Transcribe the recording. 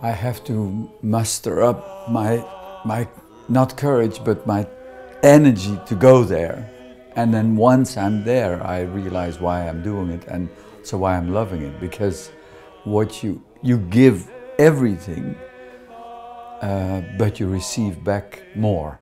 I have to muster up my, my not courage, but my energy to go there. And then once I'm there, I realize why I'm doing it and so why I'm loving it. Because what you, you give everything, uh, but you receive back more.